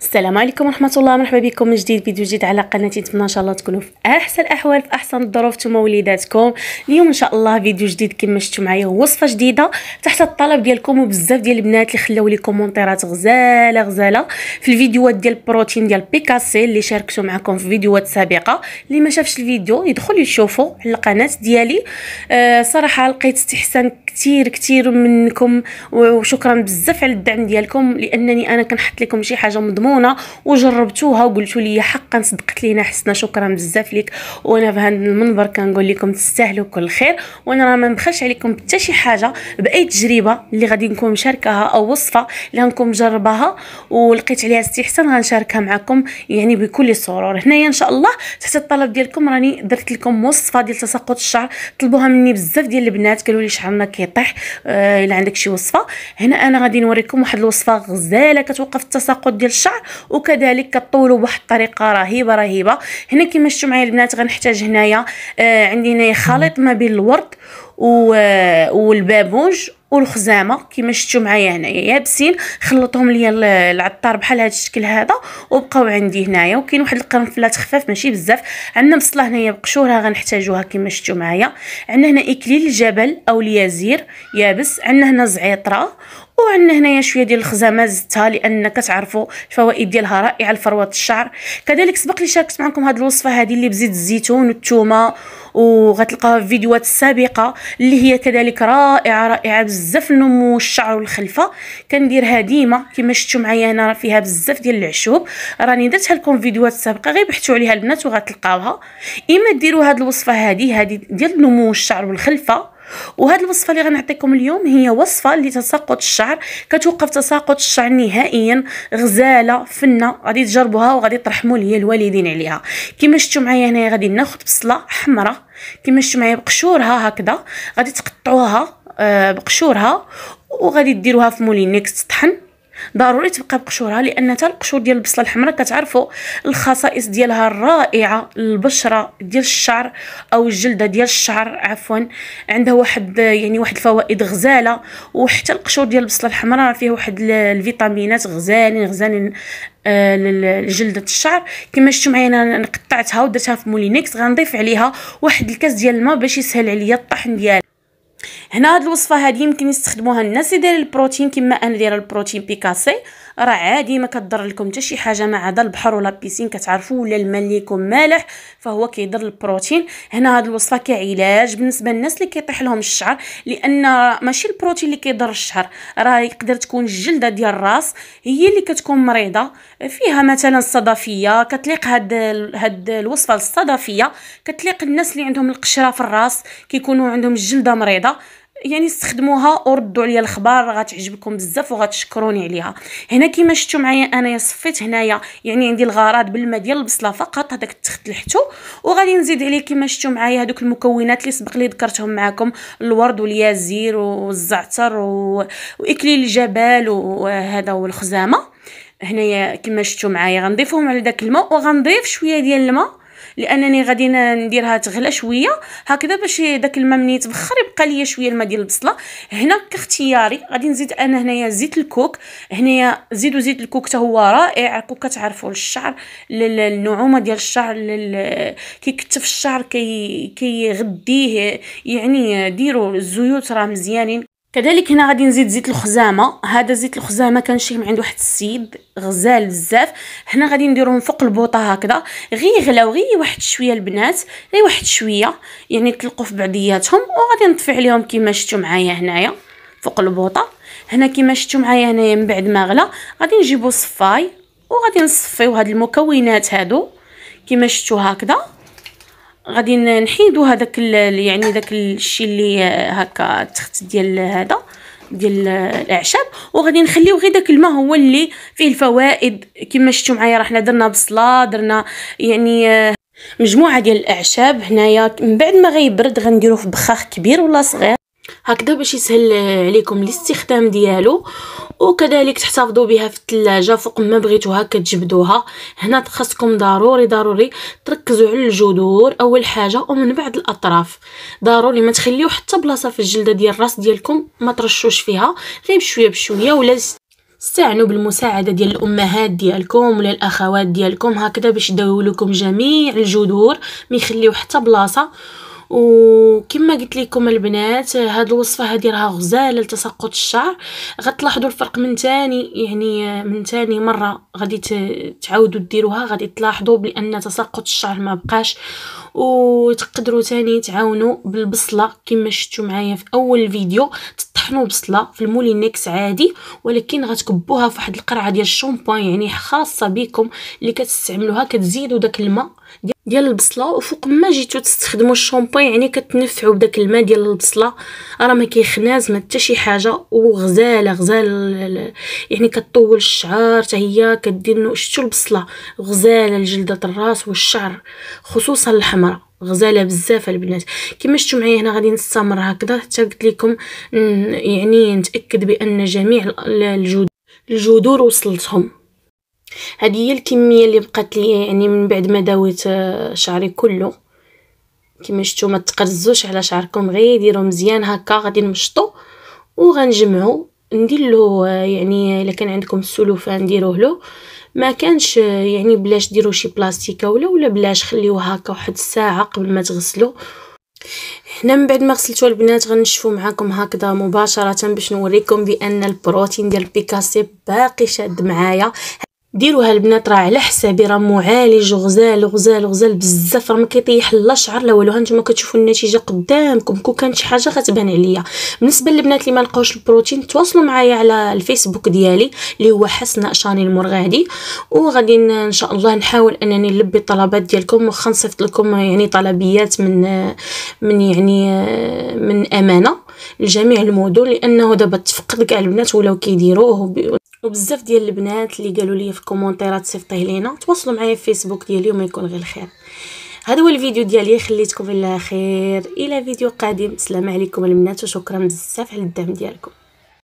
السلام عليكم ورحمة الله. مرحبا بكم من جديد فيديو جديد على قناتي. نتمنى إن شاء الله تكونوا في أحسن الأحوال في أحسن الظروف. نتوما وليداتكم. اليوم إن شاء الله فيديو جديد كما شفتوا معايا وصفة جديدة تحت الطلب ديالكم وبزاف ديال البنات اللي خلاو لي كومونتيرات غزالة غزالة. في الفيديوهات ديال البروتين ديال بيكاسي اللي شاركته معكم في فيديوهات سابقة. اللي ما شافش الفيديو يدخل يشوفوا على القناة ديالي. آه صراحة لقيت استحسان كثير كثير منكم وشكرا بزاف على الدعم ديالكم لأنني أنا كنحط لكم شي حاجة مضمونة وجربتوها وقلتوا لي حقا صدقت لينا حسنا شكرا بزاف ليك. وأنا في هذا المنبر كنقول لكم تستاهلوا كل خير. وأنا راه ما نبخلش عليكم حتى شي حاجة بأي تجربة اللي غادي نكون مشاركاها أو وصفة اللي غنكون مجرباها. ولقيت عليها استحسان غنشاركها معكم يعني بكل سرور هنايا إن شاء الله تحت الطلب ديالكم راني درت لكم وصفة ديال تساقط الشعر. طلبوها مني بزاف ديال البنات قالوا لي شعرنا كيطيح. آه إلا عندك شي وصفة. هنا أنا غادي نوريكم واحد الوصفة غزالة كتوقف التساقط ديال الشعر. وكذلك كطولوا بواحد الطريقة رهيبة رهيبة. هنا كما شفتوا معايا البنات غنحتاج هنايا آه عندي هنايا خليط ما بين الورد والبابونج والخزامه كما شفتوا معايا هنايا. يابسين خلطهم ليا العطار بحال هذا الشكل هذا وبقاو عندي هنايا. وكاين واحد القرنفلات خفاف ماشي بزاف. عندنا بصله هنايا بقشورها غنحتاجوها كما شفتوا معايا. عندنا هنا إكليل الجبل أو اليازير يابس. عندنا هنا زعيطرة. وعندنا هنايا شوية ديال الخزامة زدتها لأن كتعرفوا الفوائد ديالها رائعة لفروة الشعر. كذلك سبق لي شاركت معكم هذه الوصفة هذه اللي بزيت الزيتون والثومه وغتلقاوها في فيديوهات سابقه اللي هي كذلك رائعة رائعة بزاف لنمو الشعر والخلفة. كنديرها ديما كما شفتوا معايا هنا فيها بزاف ديال العشوب. راني درتها لكم فيديوهات سابقة غير بحثوا عليها البنات وغتلقاوها. إما ديروا هذه الوصفة هذه هذه ديال نمو الشعر والخلفة. وهذه الوصفة اللي غنعطيكم اليوم هي وصفة لتساقط الشعر كتوقف تساقط الشعر نهائيا غزالة فنة غادي تجربوها وغادي ترحموا ليا الوالدين عليها. كما شفتوا معايا هنايا غادي ناخذ بصلة حمراء كما شفتوا معايا بقشورها هكذا غادي تقطعوها آه بقشورها وغادي ديروها في مولينيكس تطحن ضروري تبقى بقشورها لأن حتى القشور ديال البصلة الحمراء كتعرفوا الخصائص ديالها الرائعة للبشره ديال الشعر أو الجلدة ديال الشعر عفوا. عندها واحد يعني واحد الفوائد غزالة وحتى القشور ديال البصلة الحمراء فيها واحد الفيتامينات غزالين غزالين آه لجلدة الشعر. كما شفتوا معايا أنا قطعتها ودرتها في مولينيكس غنضيف عليها واحد الكاس ديال الماء باش يسهل عليا الطحن ديالها هنا هاد الوصفة هذه يمكن يستخدموها الناس اللي داير البروتين كما أنا دايره البروتين بيكاسي. راه عادي ما كضر لكم حتى شي حاجة ما عدا البحر ولا بيسين كتعرفوا ولا الماء اللي يكون مالح فهو كيضر البروتين. هنا هاد الوصفة كعلاج بالنسبة للناس اللي كيطيح لهم الشعر لأن ماشي البروتين اللي كيضر الشعر راه يقدر تكون الجلدة ديال الراس هي اللي كتكون مريضة. فيها مثلا الصدفية كتليق هاد هاد الوصفة الصدفيه كتليق الناس اللي عندهم القشرة في الراس كيكونوا عندهم الجلدة مريضة. يعني استخدموها وردوا عليا الخبار غتعجبكم بزاف وغتشكروني عليها. هنا كما شفتوا معايا انايا صفيت هنايا يعني عندي الغراض بالماء ديال البصله فقط هذاك التخت لحتو. وغادي نزيد عليه كما شفتوا معايا هذوك المكونات اللي سبق لي ذكرتهم معكم الورد واليازير والزعتر و... واكليل الجبل وهذا والخزامة. هنايا كما شفتوا معايا غنضيفهم على داك الماء وغنضيف شوية ديال الماء. لأنني غادي نديرها تغلى شوية. هكذا باش داك الماء ملي يتبخر يبقى ليا شوية الماء ديال البصلة. هنا كاختياري غادي نزيد أنا هنايا زيت الكوك. هنايا زيدوا زيت الكوك حتى هو رائع. كوك كتعرفوا الشعر النعومة ديال الشعر كيكتف الشعر كي كيغديه يعني ديروا الزيوت راه مزيانين. كذلك هنا غادي نزيد زيت الخزامة. هذا زيت الخزامة كنشري من عند واحد السيد غزال بزاف. هنا غادي نديرهم فوق البوطة هكذا. غير يغلاو غير واحد شوية البنات غير واحد شوية. يعني تلقوا في بعضياتهم وغادي نطفي عليهم كما شفتوا معايا هنايا فوق البوطة. هنا كما شفتوا معايا هنايا من بعد ما غلا غادي نجيبو صفاي وغادي نصفيو هاد المكونات هادو كما شفتوا هكذا. غادي نحيدو هذاك يعني داك الشيء اللي هكا تخت ديال هذا ديال الأعشاب. وغادي نخليو غير داك الماء هو اللي فيه الفوائد. كما شفتوا معايا راه حنا درنا بصلة درنا يعني مجموعة ديال الأعشاب هنايا. من بعد ما غيبرد غنديروه في بخاخ كبير ولا صغير. هكذا باش يسهل عليكم الاستخدام ديالو وكذلك تحتفظوا بها في الثلاجة فوق ما بغيتوها كتجبدوها. هنا خاصكم ضروري ضروري تركزوا على الجذور أول حاجة ومن بعد الأطراف. ضروري ما تخليو حتى بلاصة في الجلدة ديال الراس ديالكم ما ترشوش فيها غير بشوية بشوية ولا استعنوا بالمساعدة ديال الأمهات ديالكم ولا الأخوات ديالكم. هكذا باش يداو لكم جميع الجذور ما يخليو حتى بلاصة. وكما قلت لكم البنات هاد الوصفة هذه راها غزالة لتساقط الشعر. غتلاحظوا الفرق من تاني يعني من تاني مرة غادي تعاودوا ديروها غادي تلاحظوا بأن تساقط الشعر ما بقاش. وتقدروا تاني تعاونوا بالبصلة كما شفتوا معايا في أول فيديو. تطحنوا بصلة في المولينكس عادي ولكن غتكبوها في واحد القرعة ديال الشامبوان يعني خاصة بكم اللي كتستعملوها كتزيدوا داك الماء. ديال البصلة وفوق ما جيتو تستخدموا الشامبو يعني كتنفعوا بداك الماء ديال البصلة. راه ما كيخناز ما حتى شي حاجة وغزالة غزال يعني كطول الشعر حتى هي كدير شفتوا البصلة؟ غزالة لجلدة الراس والشعر خصوصا الحمراء غزالة بزاف البنات. كما شفتوا معايا هنا غادي نستمر هكذا. حتى قلت لكم يعني نتأكد بأن جميع الجذور وصلتهم. هذه هي الكمية اللي بقات لي يعني من بعد ما داويت آه، شعري كله. كما شفتوا ما تقرزوش على شعركم غير ديروا مزيان هكا غادي نمشطو وغنجمعو. ندير له آه، يعني إلا كان عندكم السلوفان ديروه له ما كانش آه، يعني بلاش ديروا شي بلاستيكة ولا ولا بلاش خليوه هكا واحد الساعة قبل ما تغسلوا حنا من بعد ما غسلتو البنات غنشفو معاكم هكذا مباشرة باش نوريكم بأن البروتين ديال بيكاسي باقي شاد معايا. ديروها البنات راه على حسابي راه معالج وغزال وغزال وغزال بزاف راه ما كيطيح لا شعر لا والو. هانتوما كتشوفوا النتيجة قدامكم. كون كانت شي حاجة غتبان عليا. بالنسبة للبنات اللي ما لقاوش البروتين تواصلوا معايا على الفيسبوك ديالي اللي هو حسناء شاني المرغادي وغادي إن شاء الله نحاول أنني نلبي الطلبات ديالكم. واخا نصيفط لكم يعني طلبيات من من يعني من أمانة لجميع المدن. لأنه دابا تفقد كاع البنات ولاو كيديروه وبزاف ديال البنات اللي قالوا لي في كومونتيرات صيفطيه لينا تواصلوا معايا في فيسبوك ديالي وما يكون غير الخير. هذا هو الفيديو ديالي خليتكم بالله خير إلى فيديو قادم. السلام عليكم البنات وشكرا بزاف على الدعم ديالكم.